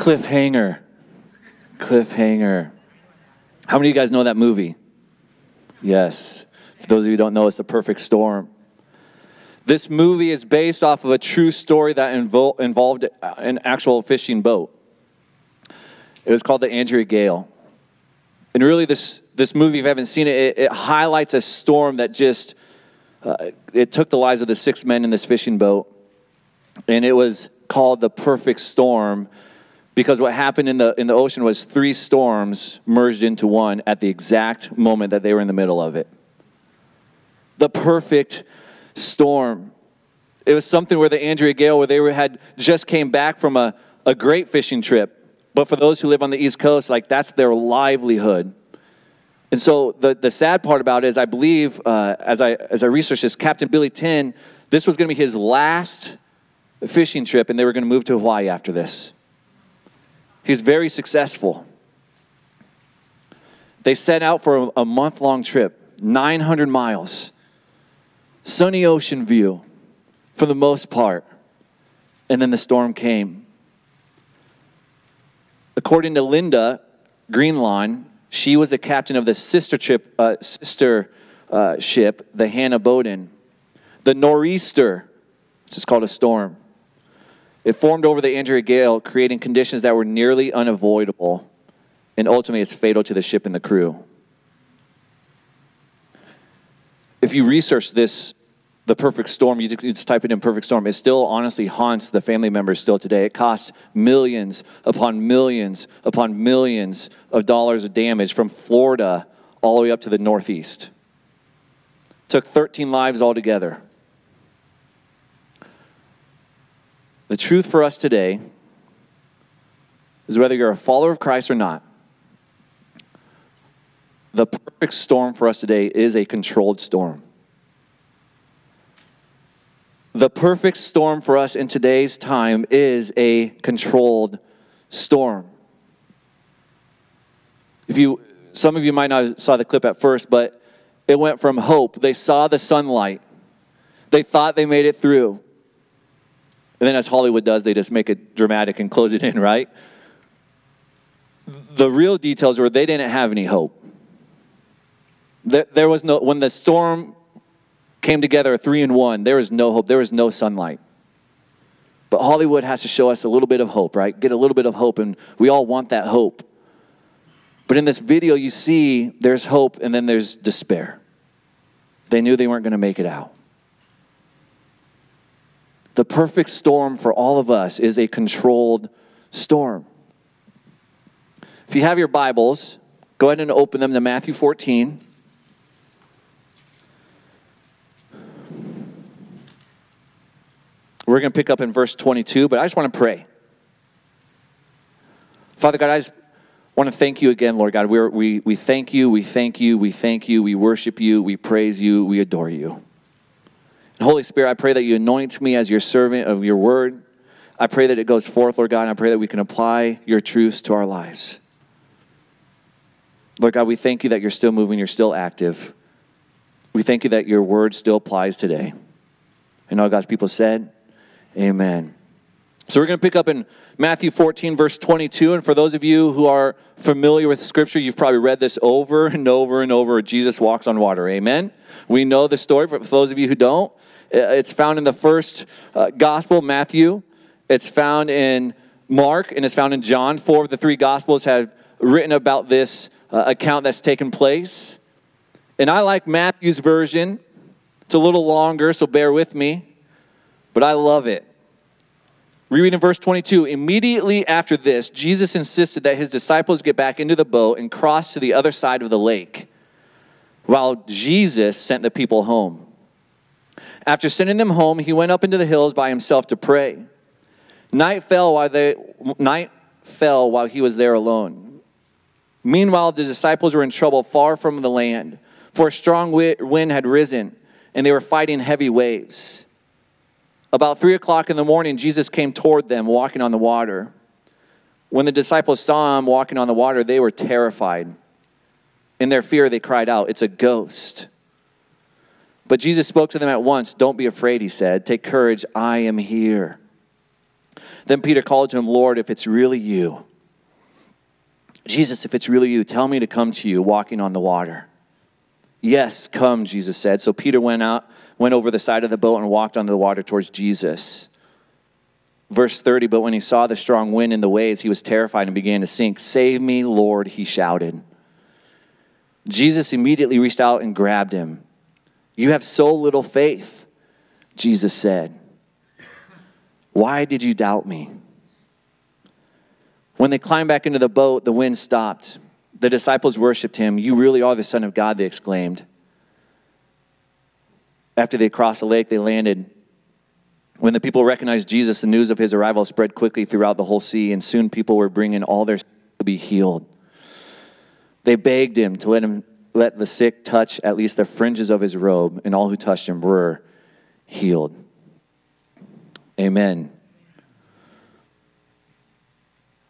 Cliffhanger. Cliffhanger. How many of you guys know that movie? Yes. For those of you who don't know, it's The Perfect Storm. This movie is based off of a true story that invo- involved an actual fishing boat. It was called the Andrea Gail. And really, this, this movie, if you haven't seen it, it, it highlights a storm that just, uh, it took the lives of the six men in this fishing boat. And it was called the perfect storm because what happened in the, in the ocean was three storms merged into one at the exact moment that they were in the middle of it. The perfect storm. It was something where the Andrea Gail, where they were, had just came back from a, a great fishing trip. But for those who live on the East Coast, like that's their livelihood. And so the, the sad part about it is, I believe, uh, as, I, as I researched this, Captain Billy Tyne, this was going to be his last fishing trip, and they were going to move to Hawaii after this. He's very successful. They set out for a, month long trip, 900 miles, sunny ocean view for the most part. And then the storm came. According to Linda Greenlaw, she was the captain of the sister, trip, uh, sister uh, ship, the Hannah Boden. The nor'easter, which is called a storm, it formed over the Andrea Gail, creating conditions that were nearly unavoidable, and ultimately it's fatal to the ship and the crew. If you research this, the perfect storm, you just, type it in perfect storm, it still honestly haunts the family members still today. It costs millions upon millions upon millions of dollars of damage from Florida all the way up to the Northeast. Took 13 lives altogether. The truth for us today is whether you're a follower of Christ or not, the perfect storm for us today is a controlled storm. The perfect storm for us in today's time is a controlled storm. If you some of you might not saw the clip at first, but it went from hope. They saw the sunlight. They thought they made it through. And then, as Hollywood does, they just make it dramatic and close it in, right? The real details were they didn't have any hope. There was no, when the storm came together, three and one, there was no hope. There was no sunlight. But Hollywood has to show us a little bit of hope, right? Get a little bit of hope, and we all want that hope. But in this video, you see there's hope and then there's despair. They knew they weren't going to make it out. The perfect storm for all of us is a controlled storm. If you have your Bibles, go ahead and open them to Matthew 14. We're going to pick up in verse 22, but I just want to pray. Father God, I just want to thank you again, Lord God. We're, we, we thank you, we thank you, we thank you, we worship you, we praise you, we adore you. Holy Spirit, I pray that you anoint me as your servant of your word. I pray that it goes forth, Lord God, and I pray that we can apply your truths to our lives. Lord God, we thank you that you're still moving, you're still active. We thank you that your word still applies today. And all God's people said, Amen. So we're going to pick up in Matthew 14, verse 22. And for those of you who are familiar with Scripture, you've probably read this over and over and over. Jesus walks on water. Amen. We know the story. For those of you who don't, it's found in the first uh, gospel, Matthew. It's found in Mark, and it's found in John. Four of the three gospels have written about this uh, account that's taken place. And I like Matthew's version. It's a little longer, so bear with me. But I love it. We read in verse 22 Immediately after this, Jesus insisted that his disciples get back into the boat and cross to the other side of the lake, while Jesus sent the people home. After sending them home, he went up into the hills by himself to pray. Night fell while they night fell while he was there alone. Meanwhile, the disciples were in trouble far from the land, for a strong wind had risen, and they were fighting heavy waves. About three o'clock in the morning, Jesus came toward them walking on the water. When the disciples saw him walking on the water, they were terrified. In their fear, they cried out, It's a ghost. But Jesus spoke to them at once. Don't be afraid, he said. Take courage, I am here. Then Peter called to him, Lord, if it's really you, Jesus, if it's really you, tell me to come to you walking on the water. Yes, come, Jesus said. So Peter went out, went over the side of the boat and walked on the water towards Jesus. Verse 30, but when he saw the strong wind in the waves, he was terrified and began to sink. Save me, Lord, he shouted. Jesus immediately reached out and grabbed him. You have so little faith, Jesus said. Why did you doubt me? When they climbed back into the boat, the wind stopped. The disciples worshiped him. You really are the Son of God, they exclaimed. After they crossed the lake, they landed. When the people recognized Jesus, the news of his arrival spread quickly throughout the whole sea, and soon people were bringing all their to be healed. They begged him to let him let the sick touch at least the fringes of his robe, and all who touched him were healed. Amen.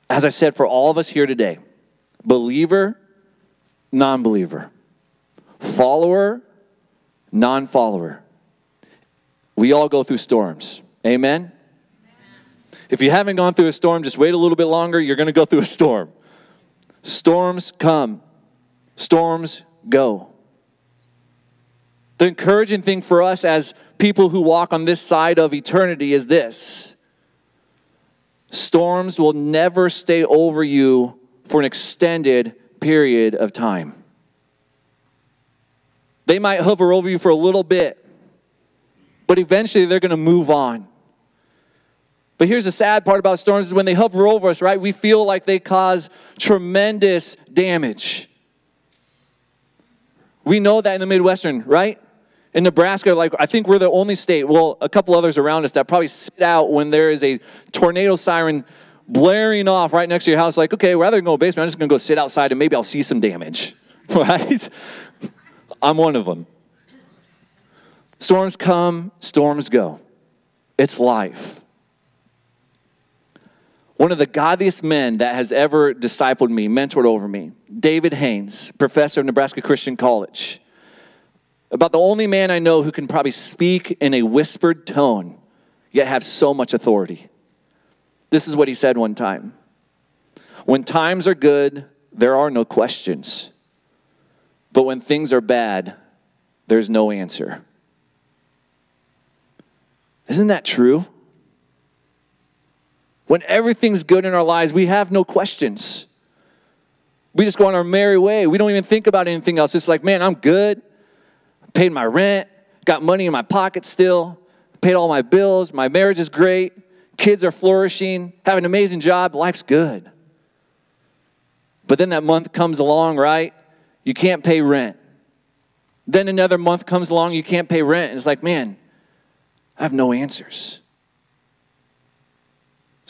As I said, for all of us here today, believer, non believer, follower, non follower, we all go through storms. Amen? If you haven't gone through a storm, just wait a little bit longer. You're going to go through a storm. Storms come, storms go. The encouraging thing for us as people who walk on this side of eternity is this storms will never stay over you for an extended period of time. They might hover over you for a little bit, but eventually they're going to move on. But here's the sad part about storms is when they hover over us, right? We feel like they cause tremendous damage. We know that in the Midwestern, right? In Nebraska, like I think we're the only state, well, a couple others around us that probably sit out when there is a tornado siren blaring off right next to your house, like, okay, rather than go to basement, I'm just gonna go sit outside and maybe I'll see some damage. Right? I'm one of them. Storms come, storms go. It's life. One of the godliest men that has ever discipled me, mentored over me, David Haynes, professor of Nebraska Christian College. About the only man I know who can probably speak in a whispered tone, yet have so much authority. This is what he said one time When times are good, there are no questions. But when things are bad, there's no answer. Isn't that true? When everything's good in our lives, we have no questions. We just go on our merry way. We don't even think about anything else. It's like, man, I'm good. Paid my rent, got money in my pocket still, paid all my bills, my marriage is great, kids are flourishing, have an amazing job, life's good. But then that month comes along, right? You can't pay rent. Then another month comes along, you can't pay rent. It's like, man, I have no answers.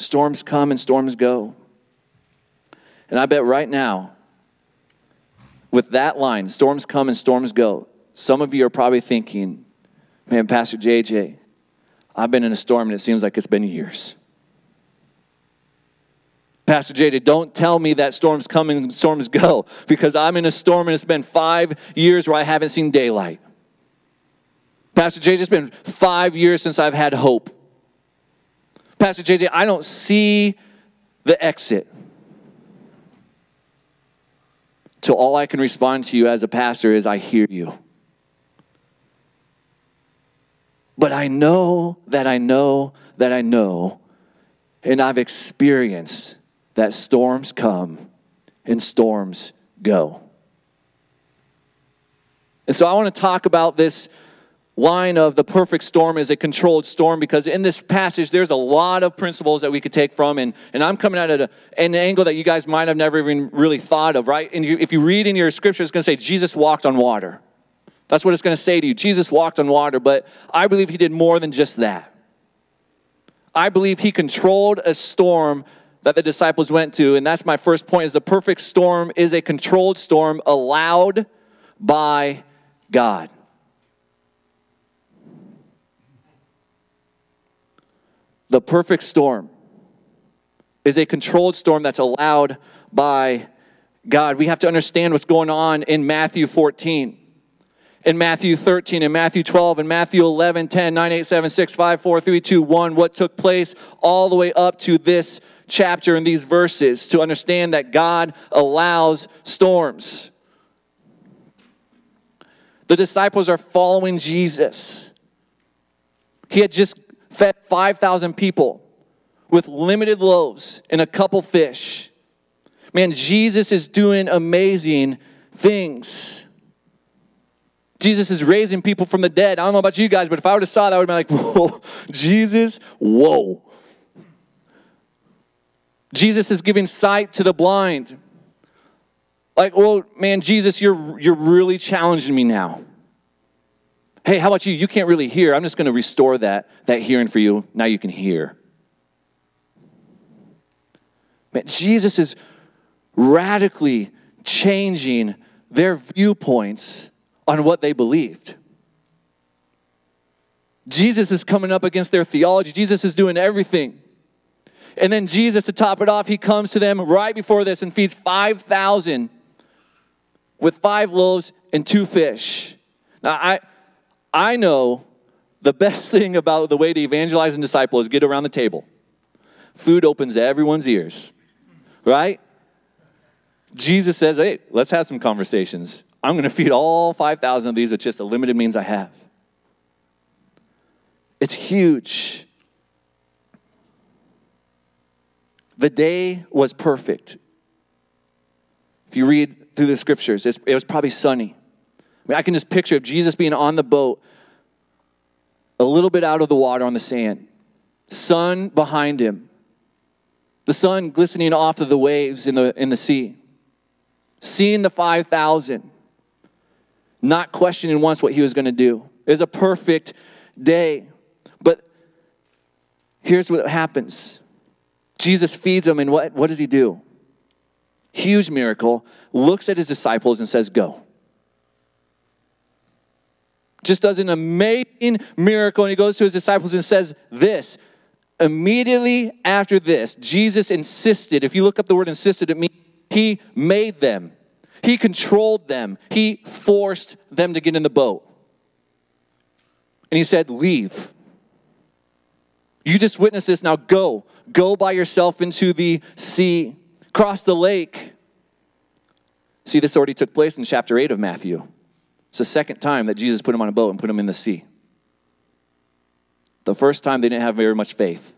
Storms come and storms go. And I bet right now, with that line, storms come and storms go, some of you are probably thinking, man, Pastor JJ, I've been in a storm and it seems like it's been years. Pastor JJ, don't tell me that storms come and storms go because I'm in a storm and it's been five years where I haven't seen daylight. Pastor JJ, it's been five years since I've had hope. Pastor JJ, I don't see the exit. So all I can respond to you as a pastor is, I hear you. But I know that I know that I know, and I've experienced that storms come and storms go. And so I want to talk about this line of the perfect storm is a controlled storm because in this passage there's a lot of principles that we could take from. And, and i'm coming at an angle that you guys might have never even really thought of right? And you, if you read in your scripture it's going to say jesus walked on water. That's what it's going to say to you. Jesus walked on water but i believe he did more than just that. I believe he controlled a storm that the disciples went to and that's my first point is the perfect storm is a controlled storm allowed by god The perfect storm is a controlled storm that's allowed by God. We have to understand what's going on in Matthew 14. in Matthew 13 in Matthew 12 in Matthew 11, 10, 9, 8, 7, 6, 5, 4, 3, 2, 1, what took place all the way up to this chapter and these verses to understand that God allows storms. The disciples are following Jesus. He had just fed 5,000 people with limited loaves and a couple fish. Man, Jesus is doing amazing things. Jesus is raising people from the dead. I don't know about you guys, but if I would have saw that, I would have been like, whoa, Jesus, whoa. Jesus is giving sight to the blind. Like, well, man, Jesus, you're, you're really challenging me now. Hey, how about you? You can't really hear. I'm just going to restore that, that hearing for you. Now you can hear. Man, Jesus is radically changing their viewpoints on what they believed. Jesus is coming up against their theology. Jesus is doing everything. And then Jesus, to top it off, he comes to them right before this and feeds 5,000 with five loaves and two fish. Now, I, I know the best thing about the way to evangelize and disciple is get around the table. Food opens everyone's ears, right? Jesus says, hey, let's have some conversations. I'm going to feed all 5,000 of these with just the limited means I have. It's huge. The day was perfect. If you read through the scriptures, it was probably sunny. I mean, I can just picture of Jesus being on the boat, a little bit out of the water on the sand, sun behind him, the sun glistening off of the waves in the, in the sea, seeing the 5,000, not questioning once what he was going to do. It was a perfect day. But here's what happens Jesus feeds them, and what, what does he do? Huge miracle, looks at his disciples and says, Go. Just does an amazing miracle, and he goes to his disciples and says, This. Immediately after this, Jesus insisted, if you look up the word insisted, it means he made them, he controlled them, he forced them to get in the boat. And he said, Leave. You just witnessed this, now go. Go by yourself into the sea, cross the lake. See, this already took place in chapter 8 of Matthew. It's the second time that Jesus put him on a boat and put him in the sea. The first time they didn't have very much faith.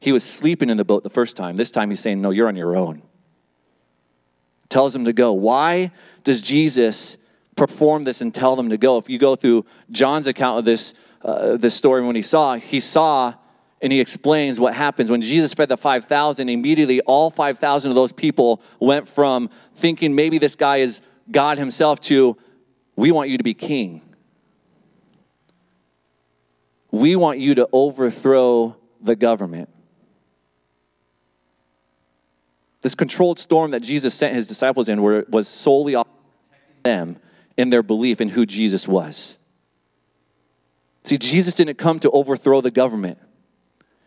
He was sleeping in the boat the first time. This time he's saying, No, you're on your own. Tells him to go. Why does Jesus perform this and tell them to go? If you go through John's account of this, uh, this story when he saw, he saw and he explains what happens when Jesus fed the 5,000. Immediately, all 5,000 of those people went from thinking maybe this guy is God himself to, we want you to be king. We want you to overthrow the government. This controlled storm that Jesus sent his disciples in were, was solely on them in their belief in who Jesus was. See, Jesus didn't come to overthrow the government.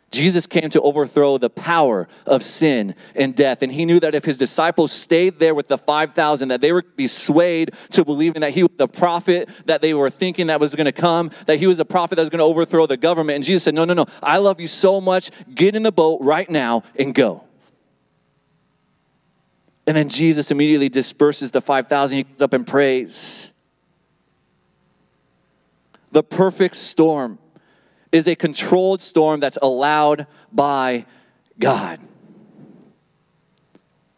Jesus came to overthrow the power of sin and death. And he knew that if his disciples stayed there with the 5,000, that they would be swayed to believing that he was the prophet that they were thinking that was going to come, that he was a prophet that was going to overthrow the government. And Jesus said, No, no, no. I love you so much. Get in the boat right now and go. And then Jesus immediately disperses the 5,000. He goes up and prays. The perfect storm is a controlled storm that's allowed by God.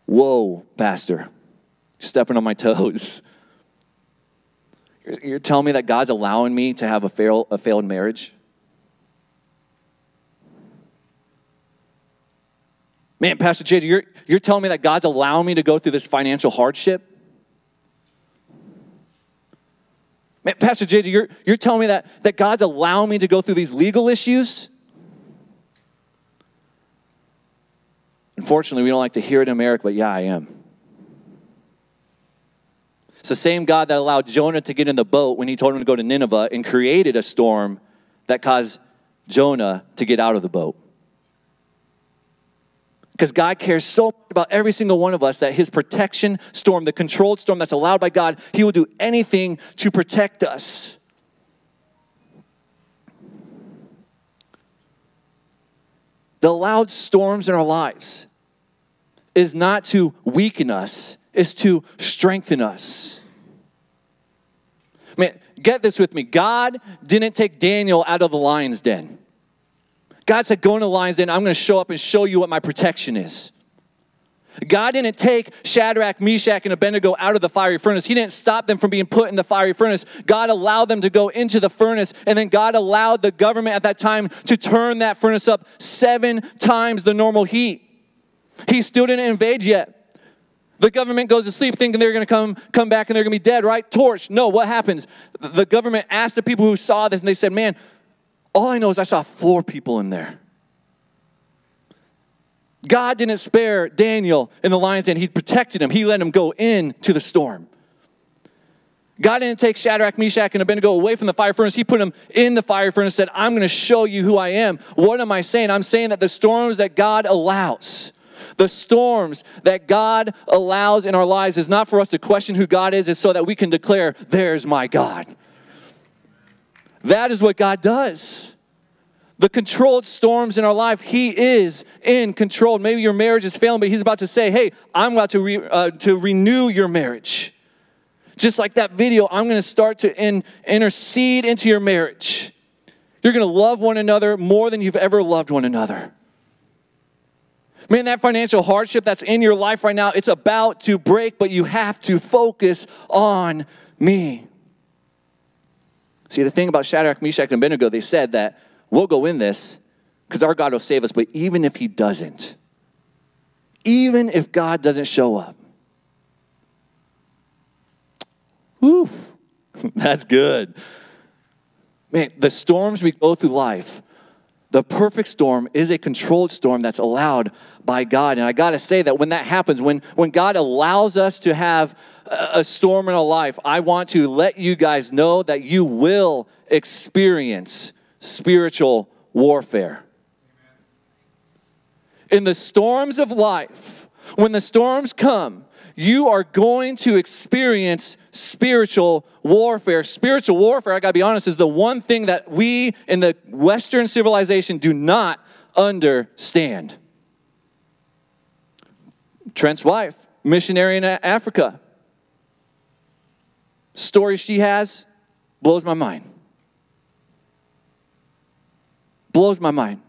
Whoa, Pastor, stepping on my toes. You're, you're telling me that God's allowing me to have a, fail, a failed marriage? Man, Pastor Jay, you're, you're telling me that God's allowing me to go through this financial hardship? Man, Pastor JJ, you're, you're telling me that, that God's allowing me to go through these legal issues? Unfortunately, we don't like to hear it in America, but yeah, I am. It's the same God that allowed Jonah to get in the boat when he told him to go to Nineveh and created a storm that caused Jonah to get out of the boat. Because God cares so much about every single one of us that his protection storm, the controlled storm that's allowed by God, he will do anything to protect us. The allowed storms in our lives is not to weaken us, is to strengthen us. Man, get this with me. God didn't take Daniel out of the lion's den. God said, Go into the lion's den. I'm going to show up and show you what my protection is. God didn't take Shadrach, Meshach, and Abednego out of the fiery furnace. He didn't stop them from being put in the fiery furnace. God allowed them to go into the furnace, and then God allowed the government at that time to turn that furnace up seven times the normal heat. He still didn't invade yet. The government goes to sleep thinking they're going to come, come back and they're going to be dead, right? Torch. No, what happens? The government asked the people who saw this, and they said, Man, all I know is I saw four people in there. God didn't spare Daniel in the lion's den. He protected him. He let him go into the storm. God didn't take Shadrach, Meshach, and Abednego away from the fire furnace. He put them in the fire furnace and said, I'm going to show you who I am. What am I saying? I'm saying that the storms that God allows, the storms that God allows in our lives is not for us to question who God is, it's so that we can declare, There's my God. That is what God does the controlled storms in our life, He is in control. Maybe your marriage is failing, but He's about to say, Hey, I'm about to, re, uh, to renew your marriage. Just like that video, I'm going to start to in, intercede into your marriage. You're going to love one another more than you've ever loved one another. Man, that financial hardship that's in your life right now, it's about to break, but you have to focus on me. See, the thing about Shadrach, Meshach, and Abednego, they said that We'll go in this because our God will save us. But even if He doesn't, even if God doesn't show up, whew, that's good. Man, the storms we go through life, the perfect storm is a controlled storm that's allowed by God. And I got to say that when that happens, when, when God allows us to have a storm in a life, I want to let you guys know that you will experience spiritual warfare. In the storms of life, when the storms come, you are going to experience spiritual warfare. Spiritual warfare, I gotta be honest, is the one thing that we in the Western civilization do not understand. Trent's wife, missionary in Africa. Story she has blows my mind. blows my mind.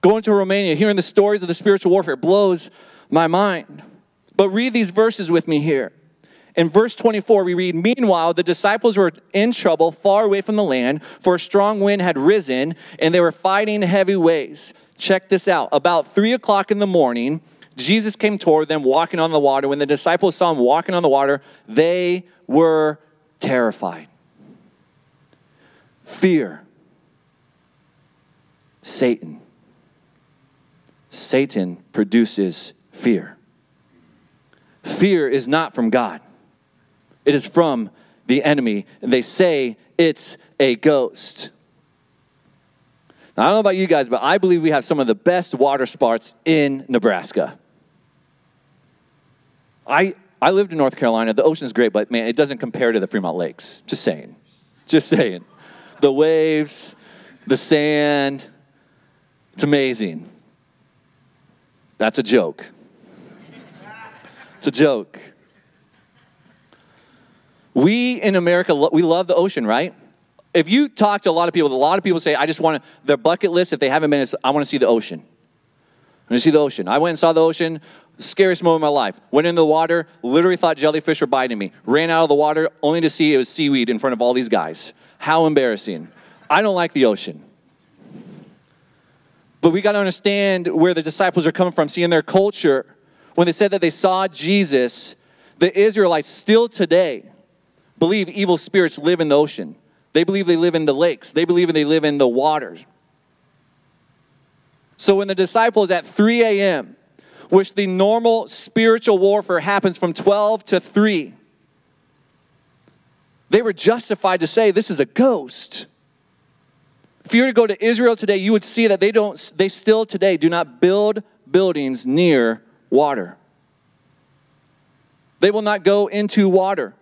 Going to Romania, hearing the stories of the spiritual warfare blows my mind. But read these verses with me here. In verse 24, we read, Meanwhile, the disciples were in trouble far away from the land, for a strong wind had risen, and they were fighting heavy waves. Check this out. About three o'clock in the morning, Jesus came toward them walking on the water. When the disciples saw him walking on the water, they were terrified. Fear Satan. Satan produces fear. Fear is not from God, it is from the enemy. And they say it's a ghost. Now, I don't know about you guys, but I believe we have some of the best water spots in Nebraska. I, I lived in North Carolina. The ocean is great, but man, it doesn't compare to the Fremont Lakes. Just saying. Just saying. The waves, the sand, it's amazing. That's a joke. It's a joke. We in America, we love the ocean, right? If you talk to a lot of people, a lot of people say, I just want to, their bucket list, if they haven't been, is, I want to see the ocean. I want to see the ocean. I went and saw the ocean, scariest moment of my life. Went into the water, literally thought jellyfish were biting me. Ran out of the water only to see it was seaweed in front of all these guys. How embarrassing. I don't like the ocean. But we got to understand where the disciples are coming from. See, in their culture, when they said that they saw Jesus, the Israelites still today believe evil spirits live in the ocean. They believe they live in the lakes. They believe they live in the waters. So when the disciples at 3 a.m., which the normal spiritual warfare happens from 12 to 3, they were justified to say, This is a ghost. If you were to go to Israel today, you would see that they don't they still today do not build buildings near water. They will not go into water.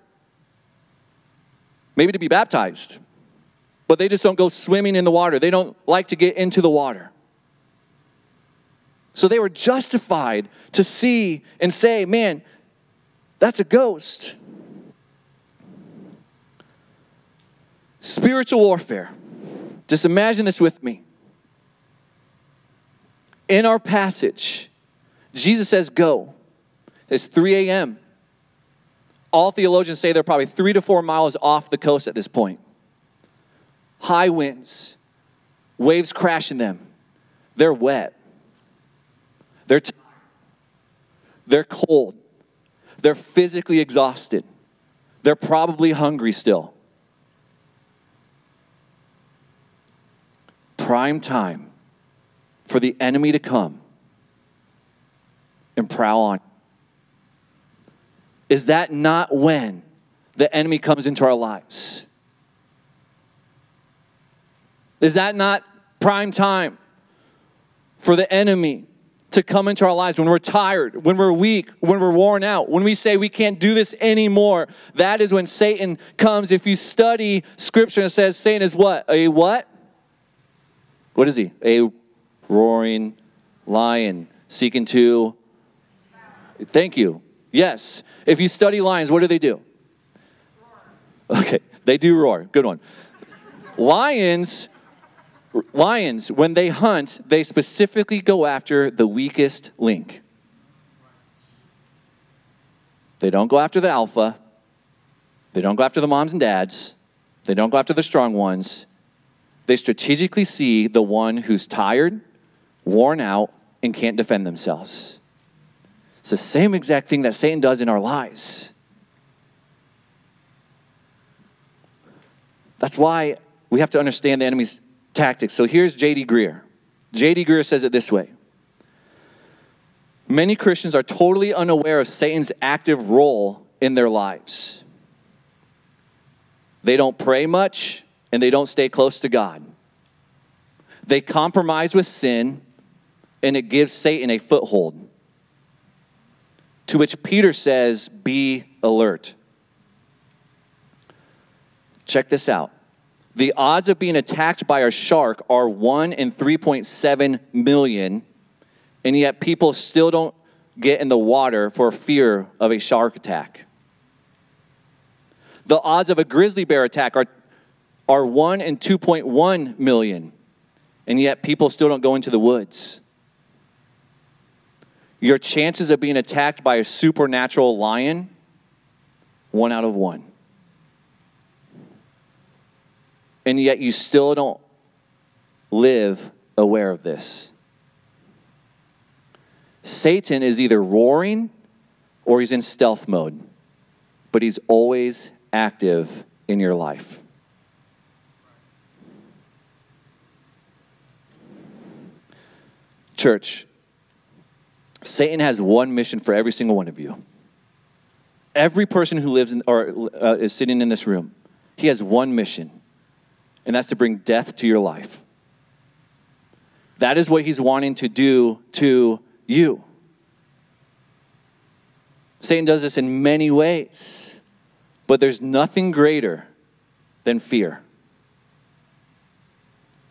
Maybe to be baptized, but they just don't go swimming in the water. They don't like to get into the water. So they were justified to see and say, man, that's a ghost. Spiritual warfare. Just imagine this with me. In our passage, Jesus says, Go. It's 3 a.m. All theologians say they're probably three to four miles off the coast at this point. High winds, waves crashing them. They're wet. They're tired. They're cold. They're physically exhausted. They're probably hungry still. Prime time for the enemy to come and prowl on. Is that not when the enemy comes into our lives? Is that not prime time for the enemy to come into our lives when we're tired, when we're weak, when we're worn out, when we say we can't do this anymore? That is when Satan comes. If you study scripture and says Satan is what? A what? What is he? A roaring lion seeking to. Thank you. Yes. If you study lions, what do they do? Okay, they do roar. Good one. Lions lions when they hunt, they specifically go after the weakest link. They don't go after the alpha. They don't go after the moms and dads. They don't go after the strong ones. They strategically see the one who's tired, worn out, and can't defend themselves. It's the same exact thing that Satan does in our lives. That's why we have to understand the enemy's tactics. So here's J.D. Greear. J.D. Greear says it this way Many Christians are totally unaware of Satan's active role in their lives. They don't pray much and they don't stay close to God. They compromise with sin and it gives Satan a foothold. To which Peter says, Be alert. Check this out. The odds of being attacked by a shark are 1 in 3.7 million, and yet people still don't get in the water for fear of a shark attack. The odds of a grizzly bear attack are, are 1 in 2.1 million, and yet people still don't go into the woods your chances of being attacked by a supernatural lion, one out of one. And yet you still don't live aware of this. Satan is either roaring or he's in stealth mode, but he's always active in your life. Church, Satan has one mission for every single one of you. Every person who lives in, or uh, is sitting in this room, he has one mission, and that's to bring death to your life. That is what he's wanting to do to you. Satan does this in many ways, but there's nothing greater than fear.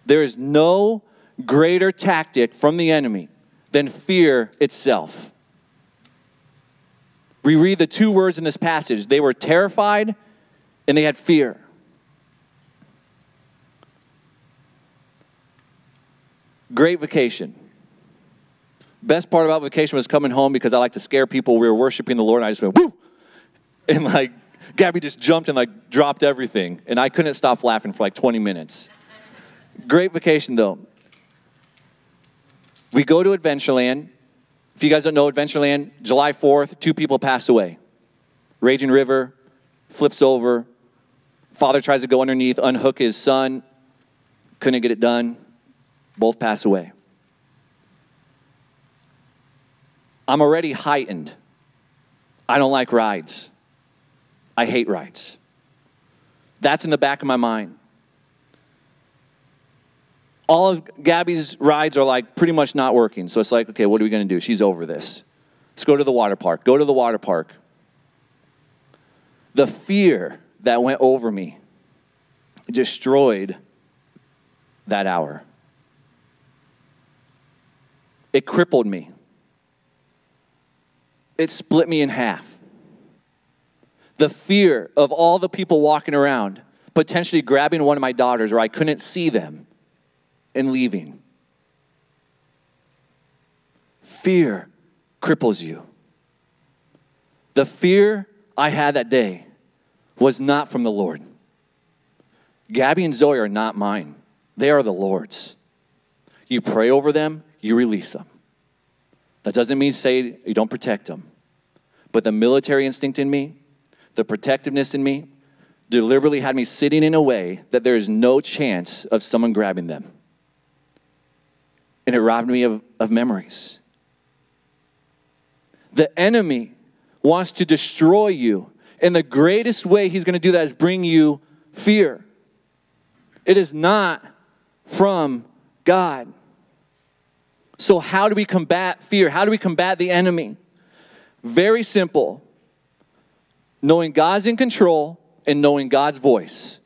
There is no greater tactic from the enemy than fear itself. We read the two words in this passage they were terrified and they had fear. Great vacation. Best part about vacation was coming home because I like to scare people. We were worshiping the Lord, and I just went, woo! And like, Gabby just jumped and like dropped everything. And I couldn't stop laughing for like 20 minutes. Great vacation though. We go to Adventureland. If you guys don't know Adventureland, July 4th, two people passed away. Raging River flips over. Father tries to go underneath, unhook his son. Couldn't get it done. Both pass away. I'm already heightened. I don't like rides. I hate rides. That's in the back of my mind. all of Gabby's rides are like pretty much not working. So it's like, okay, what are we going to do? She's over this. Let's go to the water park. Go to the water park. The fear that went over me destroyed that hour. It crippled me. It split me in half. The fear of all the people walking around, potentially grabbing one of my daughters where I couldn't see them and leaving. Fear cripples you. The fear I had that day was not from the Lord. Gabby and Zoe are not mine, they are the Lord's. You pray over them, you release them. That doesn't mean say you don't protect them. But the military instinct in me, the protectiveness in me, deliberately had me sitting in a way that there is no chance of someone grabbing them and it robbed me of, of memories. The enemy wants to destroy you, and the greatest way he's going to do that is bring you fear. It is not from God. So, how do we combat fear? How do we combat the enemy? Very simple knowing God's in control and knowing God's voice.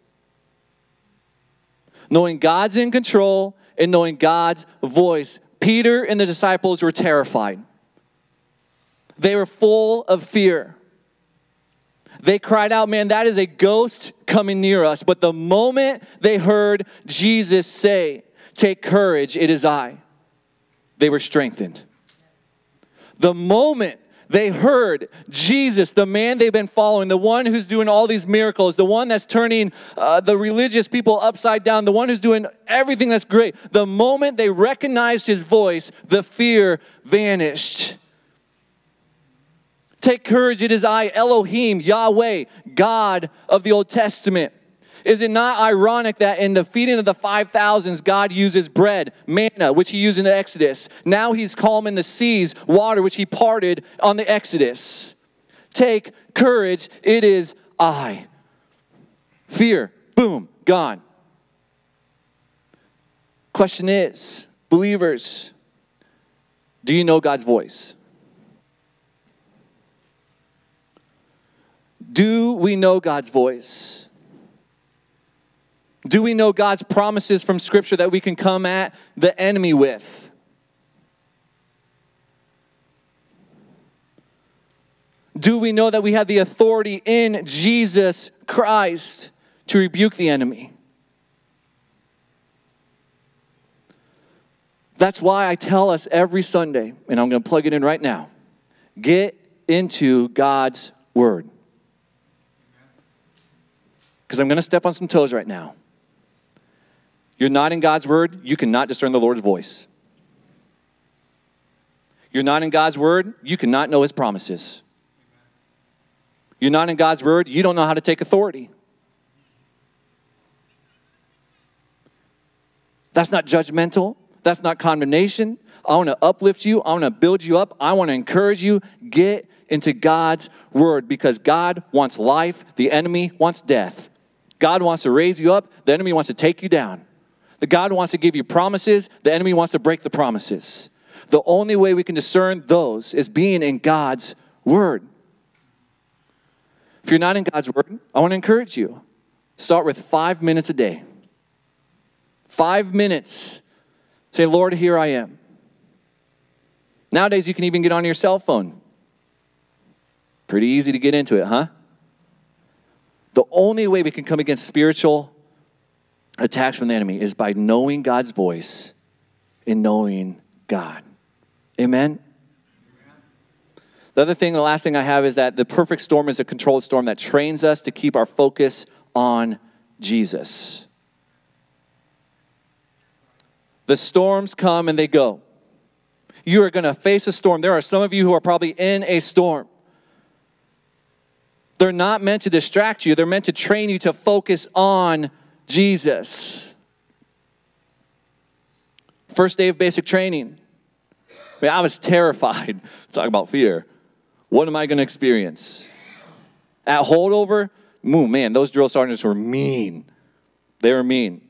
Knowing God's in control and knowing God's voice. Peter and the disciples were terrified. They were full of fear. They cried out, Man, that is a ghost coming near us. But the moment they heard Jesus say, Take courage, it is I, they were strengthened. The moment they heard Jesus, the man they've been following, the one who's doing all these miracles, the one that's turning uh, the religious people upside down, the one who's doing everything that's great. The moment they recognized his voice, the fear vanished. Take courage, it is I, Elohim, Yahweh, God of the Old Testament. Is it not ironic that in the feeding of the 5,000s, God uses bread, manna, which he used in the Exodus? Now he's calming the seas, water, which he parted on the Exodus. Take courage, it is I. Fear, boom, gone. Question is, believers, do you know God's voice? Do we know God's voice? Do we know God's promises from Scripture that we can come at the enemy with? Do we know that we have the authority in Jesus Christ to rebuke the enemy? That's why I tell us every Sunday, and I'm going to plug it in right now get into God's Word. Because I'm going to step on some toes right now you're not in God's word, you cannot discern the Lord's voice. You're not in God's word, you cannot know his promises. You're not in God's word, you don't know how to take authority. That's not judgmental. That's not condemnation. I want to uplift you. I want to build you up. I want to encourage you. Get into God's word because God wants life. The enemy wants death. God wants to raise you up. The enemy wants to take you down. The God wants to give you promises, the enemy wants to break the promises. The only way we can discern those is being in God's word. If you're not in God's word, I want to encourage you. Start with five minutes a day. Five minutes. Say, Lord, here I am. Nowadays, you can even get on your cell phone. Pretty easy to get into it, huh? The only way we can come against spiritual attacks from the enemy is by knowing God's voice and knowing God. Amen? The other thing, the last thing I have is that the perfect storm is a controlled storm that trains us to keep our focus on Jesus. The storms come and they go. You are going to face a storm. There are some of you who are probably in a storm. They're not meant to distract you, they're meant to train you to focus on Jesus. First day of basic training. I, mean, I was terrified. Talk about fear. What am I going to experience? At holdover, Ooh, man, those drill sergeants were mean. They were mean.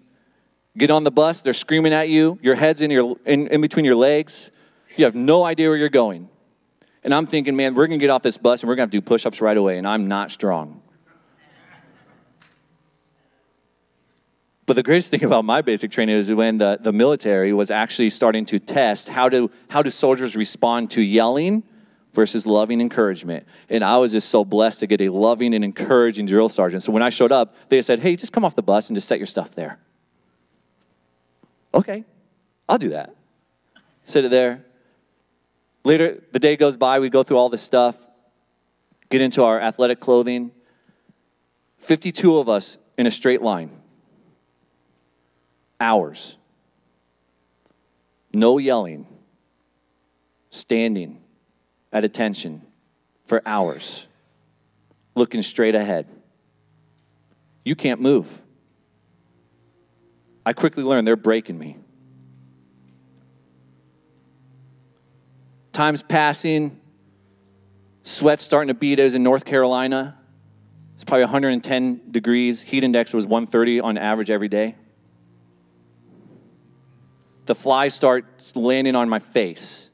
Get on the bus, they're screaming at you, your head's in, your, in, in between your legs. You have no idea where you're going. And I'm thinking, man, we're going to get off this bus and we're going to have to do push ups right away, and I'm not strong. But the greatest thing about my basic training is when the, the military was actually starting to test how do, how do soldiers respond to yelling versus loving encouragement. And I was just so blessed to get a loving and encouraging drill sergeant. So when I showed up, they said, hey, just come off the bus and just set your stuff there. Okay, I'll do that. Sit it there. Later, the day goes by, we go through all this stuff, get into our athletic clothing. 52 of us in a straight line hours. No yelling, standing at attention for hours, looking straight ahead. You can't move. I quickly learned they're breaking me. Time's passing, sweat's starting to beat. It was in North Carolina. It's probably 110 degrees. Heat index was 130 on average every day the flies start landing on my face.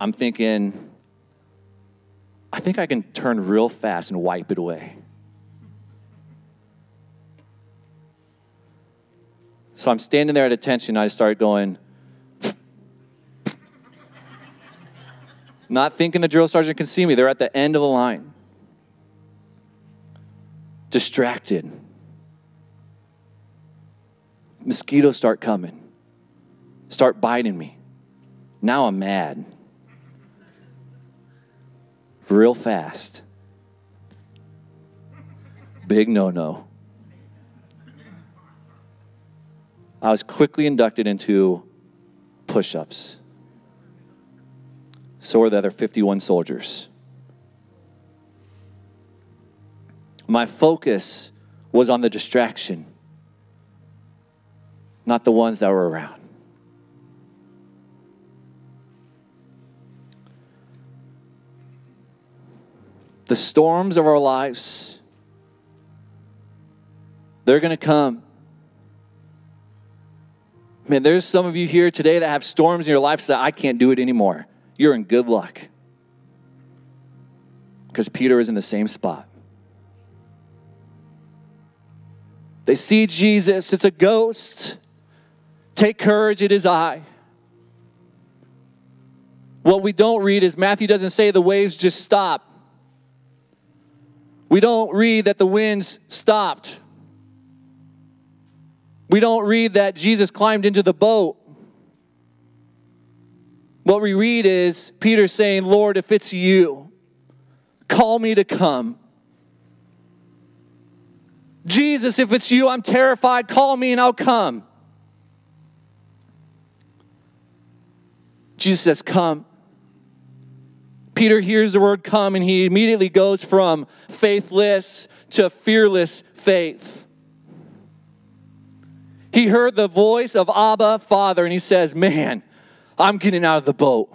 I'm thinking, I think I can turn real fast and wipe it away. So I'm standing there at attention. I start going, not thinking the drill sergeant can see me. They're at the end of the line. Distracted mosquitoes start coming, start biting me. Now I'm mad. Real fast. Big no no. I was quickly inducted into push ups. So were the other 51 soldiers. My focus was on the distraction not the ones that were around. The storms of our lives, they're going to come. Man, there's some of you here today that have storms in your life that I can't do it anymore. You're in good luck. Because Peter is in the same spot. They see Jesus, it's a ghost. Take courage, it is I. What we don't read is Matthew doesn't say the waves just stop. We don't read that the winds stopped. We don't read that Jesus climbed into the boat. What we read is Peter saying, Lord, if it's you, call me to come. Jesus, if it's you, I'm terrified, call me and I'll come. Jesus says, Come. Peter hears the word come and he immediately goes from faithless to fearless faith. He heard the voice of Abba, Father, and he says, Man, I'm getting out of the boat.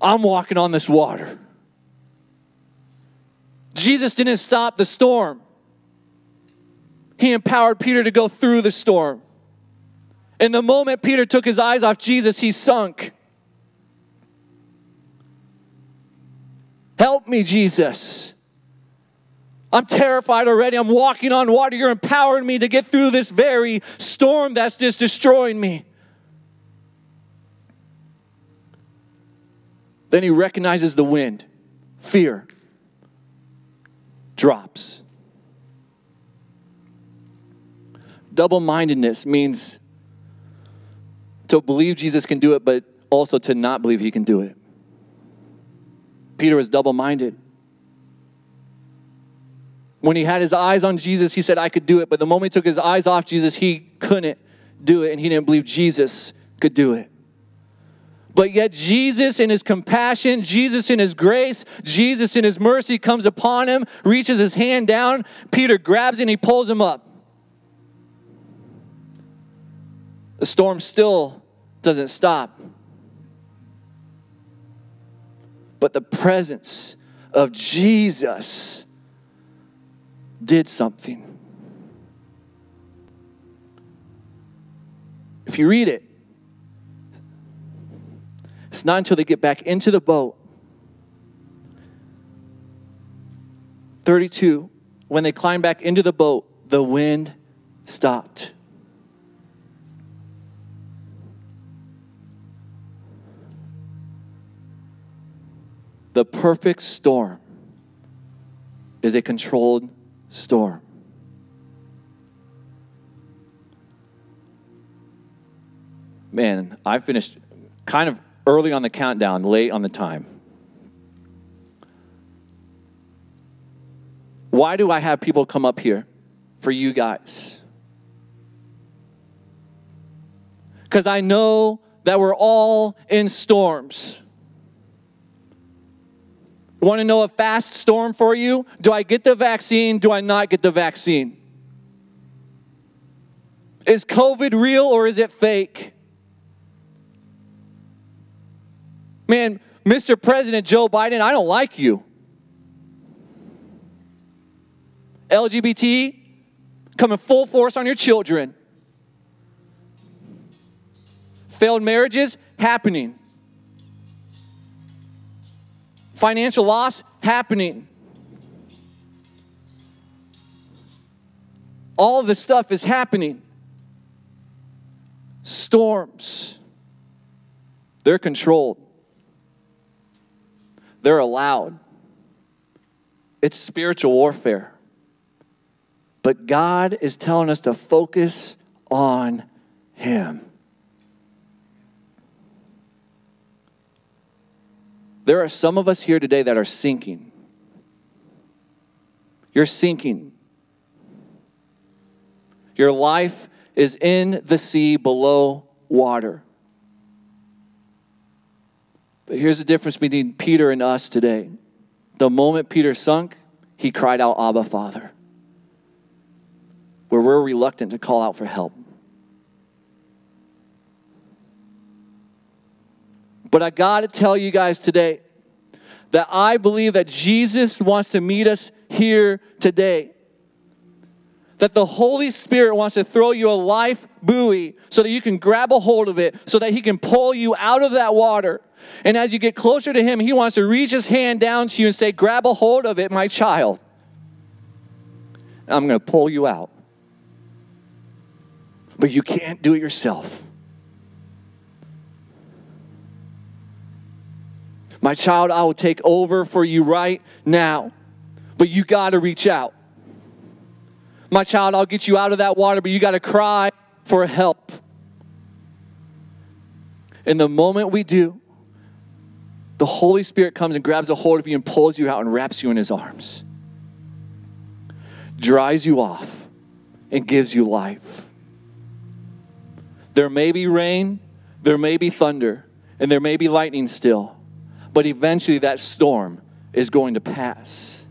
I'm walking on this water. Jesus didn't stop the storm, he empowered Peter to go through the storm. And the moment Peter took his eyes off Jesus, he sunk. Help me, Jesus. I'm terrified already. I'm walking on water. You're empowering me to get through this very storm that's just destroying me. Then he recognizes the wind. Fear drops. Double mindedness means to believe Jesus can do it, but also to not believe he can do it. Peter was double minded. When he had his eyes on Jesus, he said, I could do it. But the moment he took his eyes off Jesus, he couldn't do it, and he didn't believe Jesus could do it. But yet, Jesus, in his compassion, Jesus, in his grace, Jesus, in his mercy, comes upon him, reaches his hand down. Peter grabs it and he pulls him up. The storm still doesn't stop. But the presence of Jesus did something. if you read it, it's not until they get back into the boat. 32, when they climb back into the boat, the wind stopped. The perfect storm is a controlled storm. Man, I finished kind of early on the countdown, late on the time. Why do I have people come up here for you guys? Because I know that we're all in storms. Want to know a fast storm for you? Do I get the vaccine? Do I not get the vaccine? Is COVID real or is it fake? Man, Mr. President Joe Biden, I don't like you. LGBT coming full force on your children. Failed marriages happening. Financial loss happening. All this stuff is happening. Storms. They're controlled. They're allowed. It's spiritual warfare. But God is telling us to focus on Him. There are some of us here today that are sinking. You're sinking. Your life is in the sea below water. But here's the difference between Peter and us today. The moment Peter sunk, he cried out, Abba, Father where we're reluctant to call out for help. But I got to tell you guys today that I believe that Jesus wants to meet us here today. That the Holy Spirit wants to throw you a life buoy so that you can grab a hold of it, so that He can pull you out of that water. And as you get closer to Him, He wants to reach His hand down to you and say, Grab a hold of it, my child. I'm going to pull you out but you can't do it yourself. My child, I will take over for you right now, but you got to reach out. My child, I'll get you out of that water, but you got to cry for help. And the moment we do, the Holy Spirit comes and grabs a hold of you and pulls you out and wraps you in his arms, dries you off, and gives you life. There may be rain, there may be thunder, and there may be lightning still, but eventually that storm is going to pass.